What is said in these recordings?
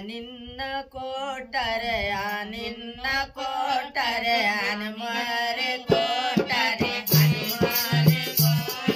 ನಿನ್ನ ಕೋಟರೆ ಆ ನಿನ್ನ ಕೋಟರೆ ಹನುಮಾರೆ ಕೋಟರೆ ಹನುಮಾರೆ ಕೋಟರೆ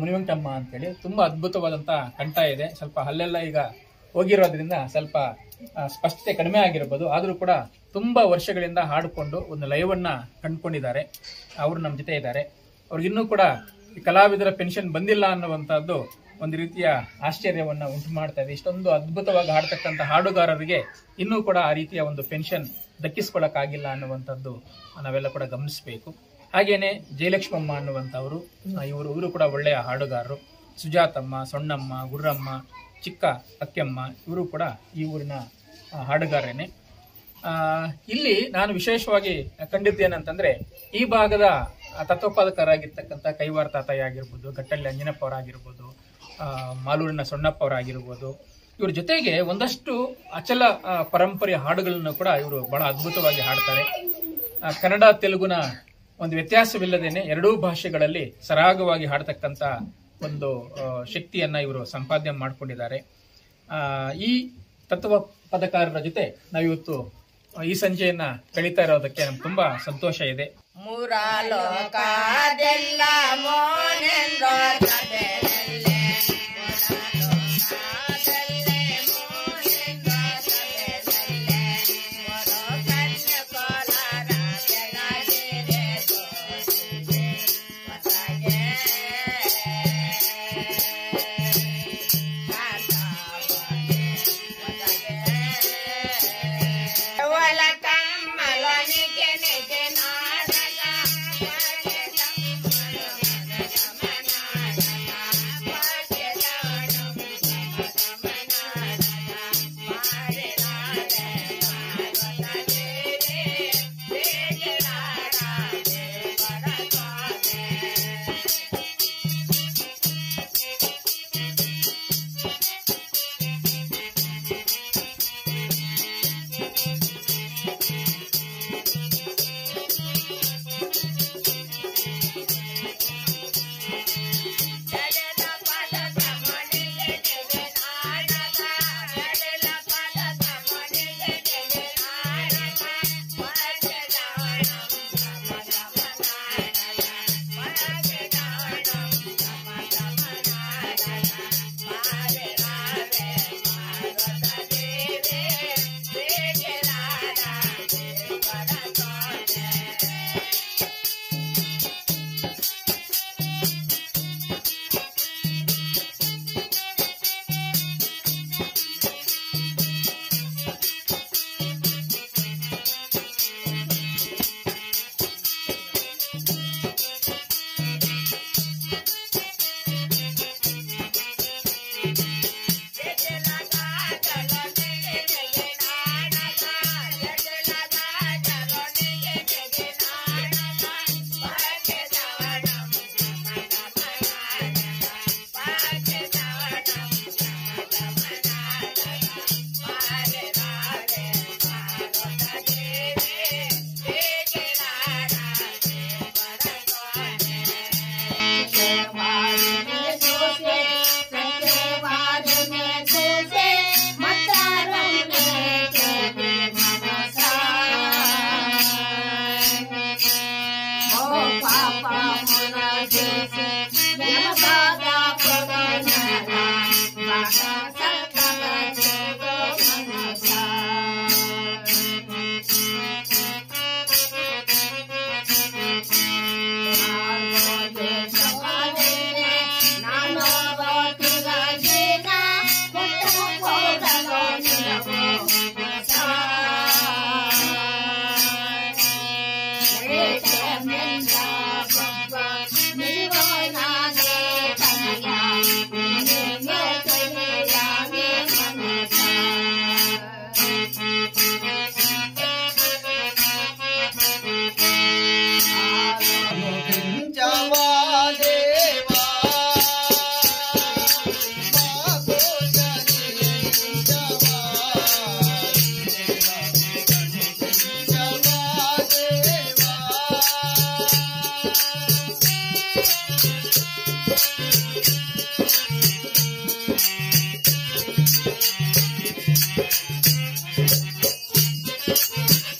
ಮುನಿವೆಂಕಟಮ್ಮ ಅಂತೇಳಿ ತುಂಬಾ ಅದ್ಭುತವಾದಂತ ಕಂಠ ಇದೆ. ಸ್ವಲ್ಪ ಹಲ್ಲೆಲ್ಲ ಈಗ ಹೋಗಿರೋದ್ರಿಂದ ಸ್ವಲ್ಪ ಸ್ಪಷ್ಟತೆ ಕಡಿಮೆ ಆಗಿರ್ಬೋದು. ಆದರೂ ಕೂಡ ತುಂಬಾ ವರ್ಷಗಳಿಂದ ಹಾಡಿಕೊಂಡು ಒಂದು ಲಯವನ್ನ ಕಂಡುಕೊಂಡಿದ್ದಾರೆ. ಅವರು ನಮ್ಮ ಜೊತೆ ಇದ್ದಾರೆ. ಅವ್ರಿಗಿನ್ನೂ ಕೂಡ ಈ ಕಲಾವಿದರ ಪೆನ್ಷನ್ ಬಂದಿಲ್ಲ ಅನ್ನುವಂಥದ್ದು ಒಂದು ರೀತಿಯ ಆಶ್ಚರ್ಯವನ್ನ ಉಂಟು ಮಾಡ್ತಾ ಇದೆ. ಇಷ್ಟೊಂದು ಅದ್ಭುತವಾಗಿ ಹಾಡ್ತಕ್ಕಂಥ ಹಾಡುಗಾರರಿಗೆ ಇನ್ನೂ ಕೂಡ ಆ ರೀತಿಯ ಒಂದು ಪೆನ್ಷನ್ ದಕ್ಕಿಸ್ಕೊಳ್ಳೋಕ್ಕಾಗಿಲ್ಲ ಅನ್ನುವಂಥದ್ದು ನಾವೆಲ್ಲ ಕೂಡ ಗಮನಿಸಬೇಕು. ಹಾಗೇನೆ ಜಯಲಕ್ಷ್ಮಮ್ಮ ಅನ್ನುವಂಥವರು ಇವರು ಇವರು ಕೂಡ ಒಳ್ಳೆಯ ಹಾಡುಗಾರರು. ಸುಜಾತಮ್ಮ, ಸೊಣ್ಣಮ್ಮ, ಗುರ್ರಮ್ಮ, ಚಿಕ್ಕ ಅಕ್ಕೆಮ್ಮ, ಇವರು ಕೂಡ ಈ ಊರಿನ ಹಾಡುಗಾರೇನೆ ಇಲ್ಲಿ ನಾನು ವಿಶೇಷವಾಗಿ ಕಂಡಿದ್ದೇನಂತಂದ್ರೆ, ಈ ಭಾಗದ ತತ್ವಪಾದಕರಾಗಿರ್ತಕ್ಕಂಥ ಕೈವಾರ ತಾತಯ್ಯ ಆಗಿರ್ಬೋದು, ಗಟ್ಟಳ್ಳಿ ಅಂಜನಪ್ಪ ಅವರಾಗಿರ್ಬೋದು ಮಾಲೂರಿನ ಸೊಣ್ಣಪ್ಪ ಅವರಾಗಿರ್ಬೋದು, ಇವ್ರ ಜೊತೆಗೆ ಒಂದಷ್ಟು ಅಚಲ ಪರಂಪರೆಯ ಹಾಡುಗಳನ್ನು ಕೂಡ ಇವರು ಬಹಳ ಅದ್ಭುತವಾಗಿ ಹಾಡ್ತಾರೆ. ಕನ್ನಡ, ತೆಲುಗುನ ಒಂದು ವ್ಯತ್ಯಾಸವಿಲ್ಲದೇನೆ ಎರಡೂ ಭಾಷೆಗಳಲ್ಲಿ ಸರಾಗವಾಗಿ ಹಾಡ್ತಕ್ಕಂಥ ಒಂದು ಶಕ್ತಿಯನ್ನ ಇವರು ಸಂಪಾದನೆ ಮಾಡಿಕೊಂಡಿದ್ದಾರೆ. ಈ ತತ್ವ ಪದಕಾರರ ಜೊತೆ ನಾವಿವತ್ತು ಈ ಸಂಜೆಯನ್ನ ಕಳೀತಾ ಇರೋದಕ್ಕೆ ನಮ್ಗೆ ತುಂಬಾ ಸಂತೋಷ ಇದೆ. Yeah, yeah.